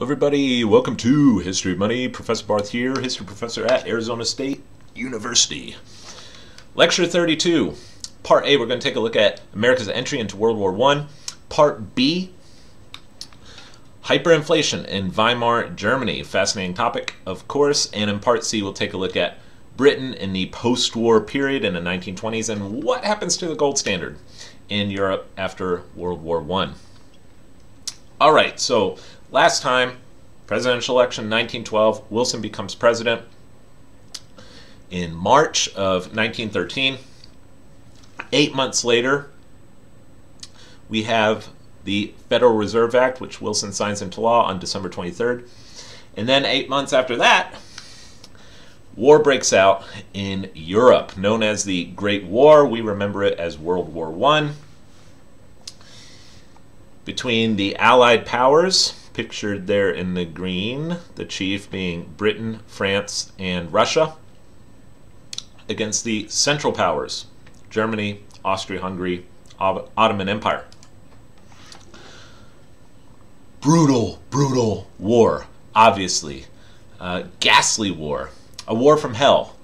Everybody, welcome to History of Money. Professor Barth here, history professor at Arizona State University. Lecture 32. Part A, we're going to take a look at America's entry into World War I. Part B, hyperinflation in Weimar Germany. Fascinating topic, of course. And in Part C, we'll take a look at Britain in the post war period in the 1920s and what happens to the gold standard in Europe after World War I. All right, so last time, presidential election 1912, Wilson becomes president. In March of 1913, eight months later, we have the Federal Reserve Act, which Wilson signs into law on December 23rd. And then eight months after that, war breaks out in Europe, known as the Great War. We remember it as World War I. Between the Allied powers, pictured there in the green, the chief being Britain, France, and Russia, against the Central Powers, Germany, Austria-Hungary, Ottoman Empire. Brutal, brutal war, obviously. Uh, ghastly war. A war from hell.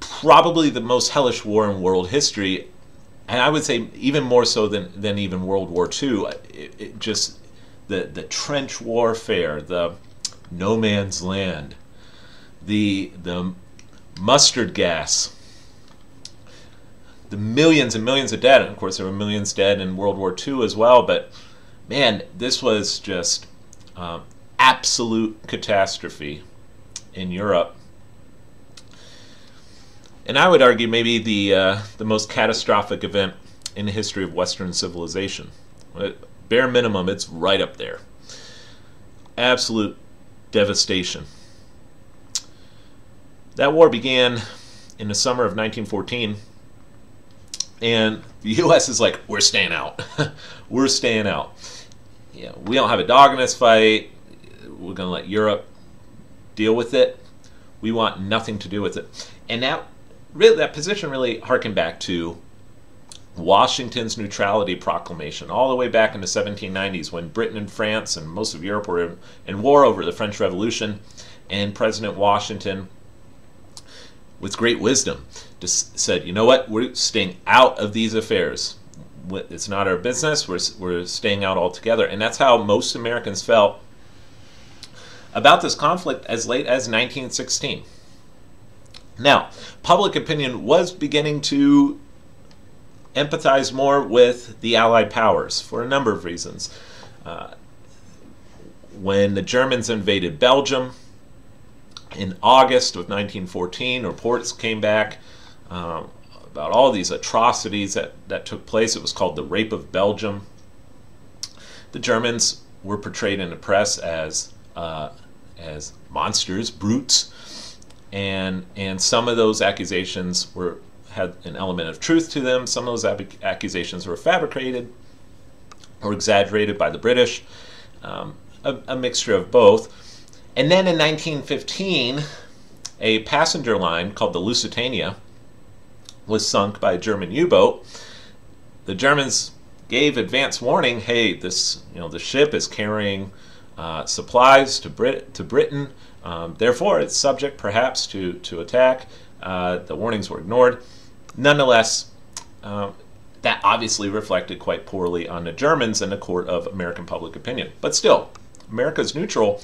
Probably the most hellish war in world history, and I would say even more so than, than even World War II. It, it just the the trench warfare, the no man's land, the the mustard gas, the millions and millions of dead. And of course, there were millions dead in World War II as well. But man, this was just um, absolute catastrophe in Europe. And I would argue maybe the uh, the most catastrophic event in the history of Western civilization. Bare minimum, it's right up there. Absolute devastation. That war began in the summer of 1914, and the U.S. is like, we're staying out. we're staying out. Yeah, we don't have a dog in this fight. We're going to let Europe deal with it. We want nothing to do with it. And that really, that position really harkened back to Washington's neutrality proclamation all the way back in the 1790s when Britain and France and most of Europe were in war over the French Revolution and President Washington with great wisdom just said, you know what, we're staying out of these affairs. It's not our business, we're, we're staying out altogether. And that's how most Americans felt about this conflict as late as 1916. Now, public opinion was beginning to empathize more with the Allied powers for a number of reasons. Uh, when the Germans invaded Belgium in August of 1914, reports came back um, about all these atrocities that, that took place. It was called the Rape of Belgium. The Germans were portrayed in the press as uh, as monsters, brutes, and and some of those accusations were had an element of truth to them. Some of those accusations were fabricated or exaggerated by the British, um, a, a mixture of both. And then in 1915, a passenger line called the Lusitania was sunk by a German U-boat. The Germans gave advance warning, hey, this you know the ship is carrying uh, supplies to Brit to Britain, um, therefore it's subject perhaps to to attack. Uh, the warnings were ignored. Nonetheless, uh, that obviously reflected quite poorly on the Germans and the court of American public opinion. But still, America's neutral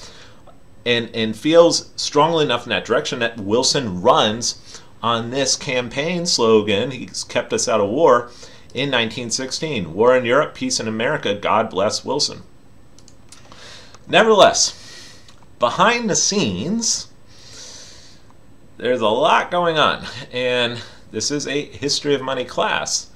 and, and feels strongly enough in that direction that Wilson runs on this campaign slogan. He's kept us out of war in 1916. War in Europe, peace in America, God bless Wilson. Nevertheless, behind the scenes, there's a lot going on. And this is a history of money class.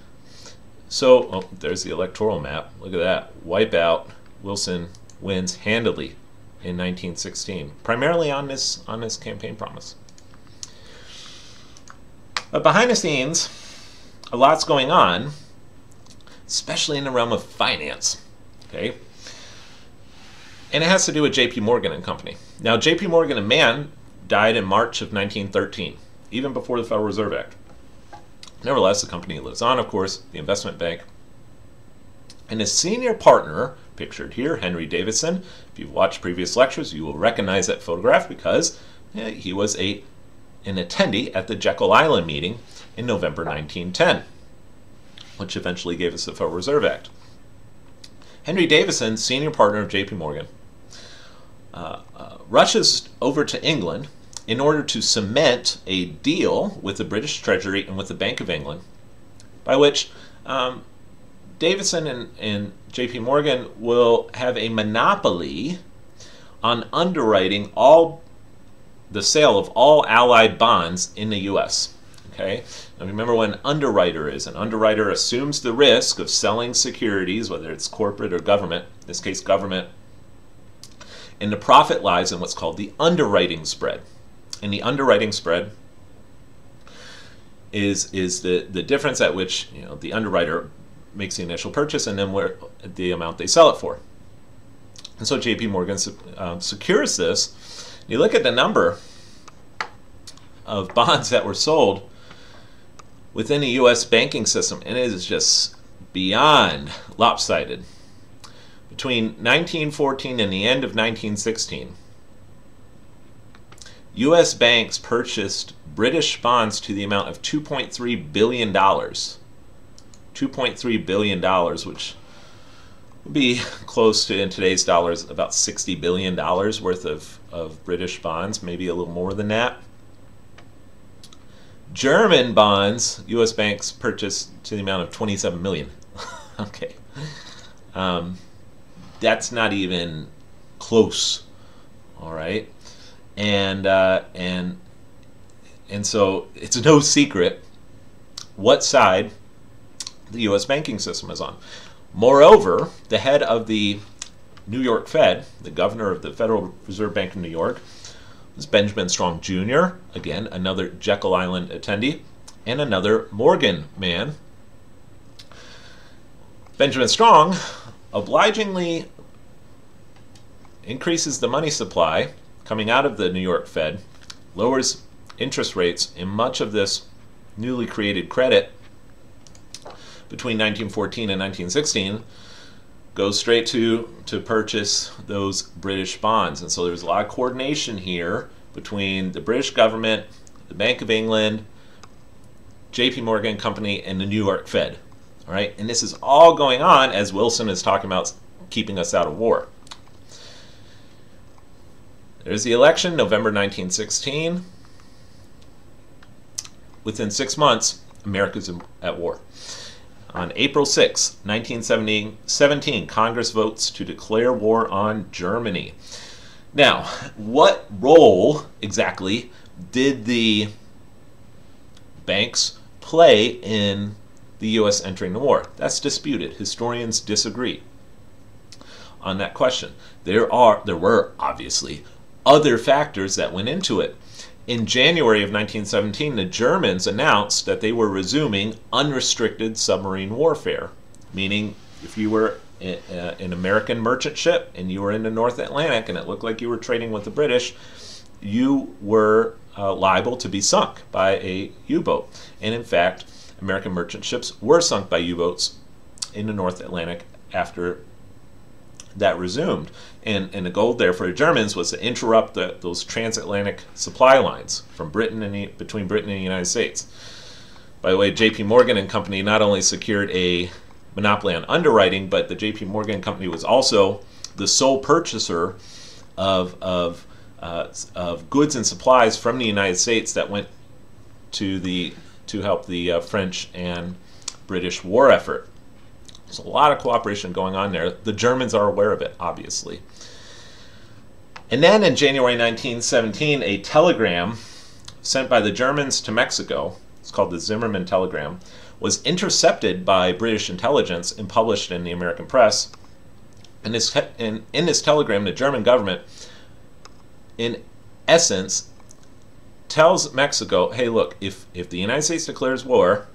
So, oh, there's the electoral map. Look at that. Wipeout. Wilson wins handily in 1916, primarily on this on this campaign promise. But behind the scenes, a lot's going on, especially in the realm of finance. Okay, and it has to do with J.P. Morgan and Company. Now, J.P. Morgan and Mann died in March of 1913, even before the Federal Reserve Act. Nevertheless, the company lives on, of course, the investment bank. And his senior partner, pictured here, Henry Davison, if you've watched previous lectures, you will recognize that photograph because eh, he was a, an attendee at the Jekyll Island meeting in November 1910, which eventually gave us the Federal Reserve Act. Henry Davison, senior partner of JP Morgan, uh, uh, rushes over to England in order to cement a deal with the British Treasury and with the Bank of England, by which um, Davison and, and JP Morgan will have a monopoly on underwriting all the sale of all allied bonds in the US. Okay? Now remember what an underwriter is. An underwriter assumes the risk of selling securities, whether it's corporate or government, in this case government, and the profit lies in what's called the underwriting spread. And the underwriting spread is is the, the difference at which you know the underwriter makes the initial purchase and then where the amount they sell it for. And so JP Morgan um, secures this. You look at the number of bonds that were sold within the US banking system, and it is just beyond lopsided. Between 1914 and the end of 1916, US banks purchased British bonds to the amount of $2.3 billion. $2.3 billion, which would be close to, in today's dollars, about $60 billion worth of, of British bonds, maybe a little more than that. German bonds, U.S. banks purchased to the amount of 27 million. okay, um, that's not even close. All right, and uh, and and so it's no secret what side the U.S. banking system is on. Moreover, the head of the New York Fed, the governor of the Federal Reserve Bank of New York, was Benjamin Strong Jr., again, another Jekyll Island attendee, and another Morgan man. Benjamin Strong obligingly increases the money supply coming out of the New York Fed, lowers interest rates in much of this newly created credit between 1914 and 1916 goes straight to to purchase those British bonds. And so there's a lot of coordination here between the British government, the Bank of England, JP Morgan Company, and the New York Fed. All right, and this is all going on as Wilson is talking about keeping us out of war. There's the election, November 1916. Within six months, America's at war. On April 6, 1917, Congress votes to declare war on Germany. Now, what role exactly did the banks play in the U.S. entering the war? That's disputed. Historians disagree on that question. There are, there were obviously other factors that went into it in January of 1917, the Germans announced that they were resuming unrestricted submarine warfare, meaning if you were an American merchant ship and you were in the North Atlantic and it looked like you were trading with the British, you were uh, liable to be sunk by a U-boat. And in fact, American merchant ships were sunk by U-boats in the North Atlantic after that resumed. And, and the goal there for the Germans was to interrupt the, those transatlantic supply lines from Britain and the, between Britain and the United States. By the way, J.P. Morgan and Company not only secured a monopoly on underwriting, but the J.P. Morgan Company was also the sole purchaser of, of, uh, of goods and supplies from the United States that went to the to help the uh, French and British war effort. There's a lot of cooperation going on there. The Germans are aware of it, obviously. And then in January 1917, a telegram sent by the Germans to Mexico, it's called the Zimmerman Telegram, was intercepted by British intelligence and published in the American press. And this, in, in this telegram, the German government, in essence, tells Mexico, hey, look, if, if the United States declares war,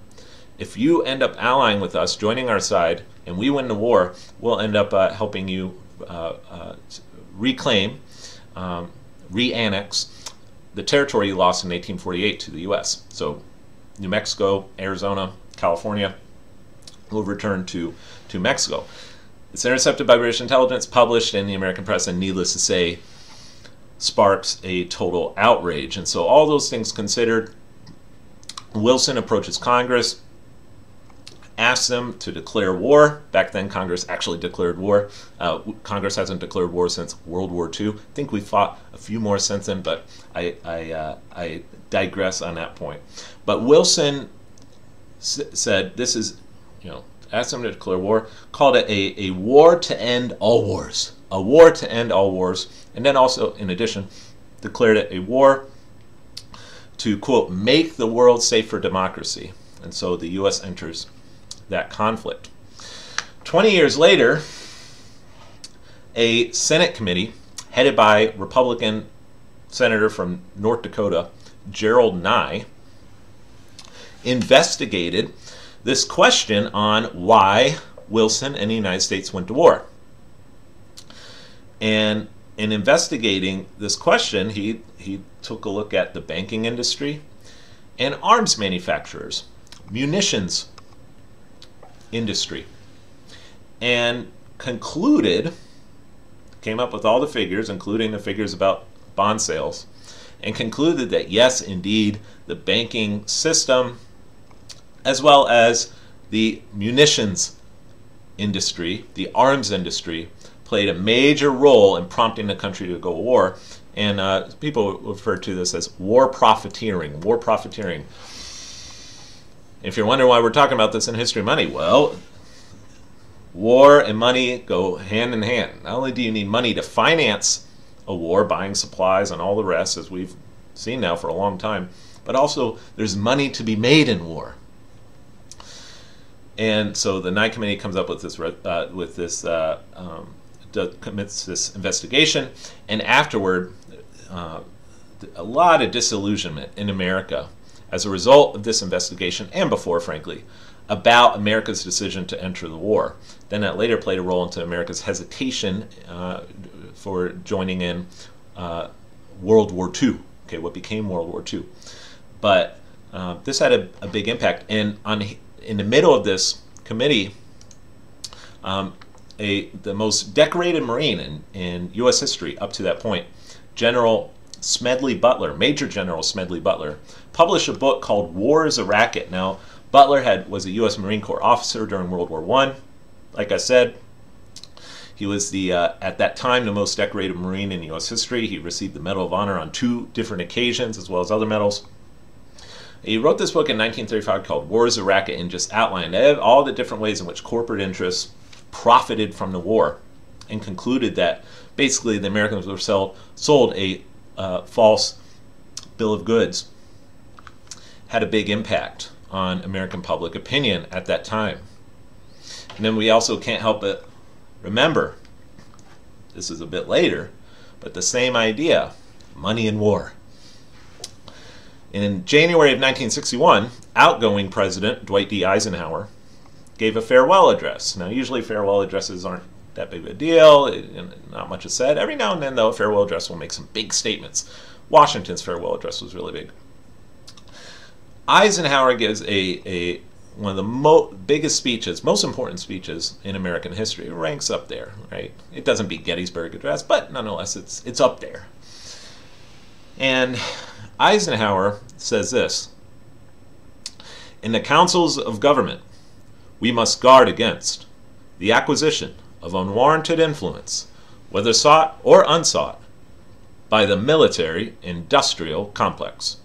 if you end up allying with us, joining our side, and we win the war, we'll end up uh, helping you uh, uh, reclaim, um, re-annex the territory you lost in 1848 to the U.S. So New Mexico, Arizona, California will return to, to Mexico. It's intercepted by British intelligence, published in the American press, and needless to say, sparks a total outrage. And so, all those things considered, Wilson approaches Congress, asks them to declare war. Back then, Congress actually declared war. Uh, Congress hasn't declared war since World War II. I think we fought a few more since then, but I, I, uh, I digress on that point. But Wilson said this is, you know, asked them to declare war, called it a, a war to end all wars. A war to end all wars. And then also, in addition, declared it a war to, quote, make the world safe for democracy. And so the U.S. enters that conflict. 20 years later, a Senate committee headed by Republican Senator from North Dakota, Gerald Nye, investigated this question on why Wilson and the United States went to war. And in investigating this question, he, he took a look at the banking industry and arms manufacturers, munitions industry, and concluded, came up with all the figures, including the figures about bond sales, and concluded that yes, indeed, the banking system as well as the munitions industry, the arms industry, played a major role in prompting the country to go to war. And uh, people refer to this as war profiteering. War profiteering. If you're wondering why we're talking about this in History Money, well, war and money go hand in hand. Not only do you need money to finance a war, buying supplies and all the rest, as we've seen now for a long time, but also there's money to be made in war. And so the Nye Committee comes up with this uh, with this uh, um, commits this investigation, and afterward, uh, a lot of disillusionment in America as a result of this investigation, and before, frankly, about America's decision to enter the war. Then that later played a role into America's hesitation uh, for joining in uh, World War II. Okay, what became World War II, but uh, this had a, a big impact, and on in the middle of this committee, um, a the most decorated Marine in, in U.S. history up to that point, General Smedley Butler, Major General Smedley Butler, published a book called War is a Racket. Now, Butler had was a U.S. Marine Corps officer during World War One. Like I said, he was the uh, at that time the most decorated Marine in U.S. history. He received the Medal of Honor on two different occasions, as well as other medals. He wrote this book in 1935 called War is a Racket and just outlined all the different ways in which corporate interests profited from the war and concluded that basically the Americans were sold, sold a uh, false bill of goods. Had a big impact on American public opinion at that time. And then we also can't help but remember, this is a bit later, but the same idea money in war. In January of 1961, outgoing President Dwight D. Eisenhower gave a farewell address. Now, usually farewell addresses aren't that big of a deal, not much is said. Every now and then, though, a farewell address will make some big statements. Washington's farewell address was really big. Eisenhower gives a, a one of the mo- biggest speeches, most important speeches in American history. It ranks up there, right? It doesn't beat Gettysburg Address, but nonetheless, it's it's up there. And Eisenhower says this In the councils of government, we must guard against the acquisition of unwarranted influence, whether sought or unsought, by the military industrial complex.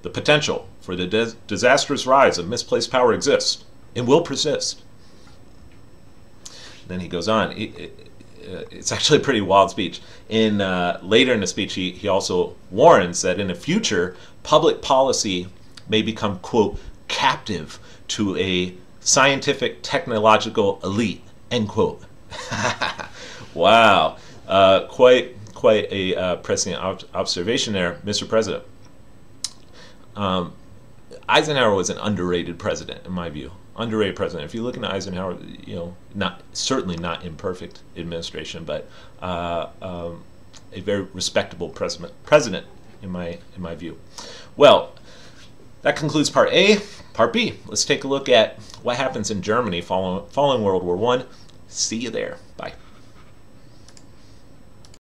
The potential for the dis- disastrous rise of misplaced power exists and will persist. Then he goes on. It, it, uh, it's actually a pretty wild speech. In uh, later in the speech, he, he also warns that in the future, public policy may become quote captive to a scientific technological elite end quote. wow, uh, quite quite a uh, pressing ob- observation there, Mr. President. Um, Eisenhower was an underrated president, in my view underrated president. If you look at Eisenhower, you know, not certainly not imperfect administration, but uh, um, a very respectable president, president in my in my view. Well, that concludes part A. Part B, let's take a look at what happens in Germany following, following World War One. See you there. Bye.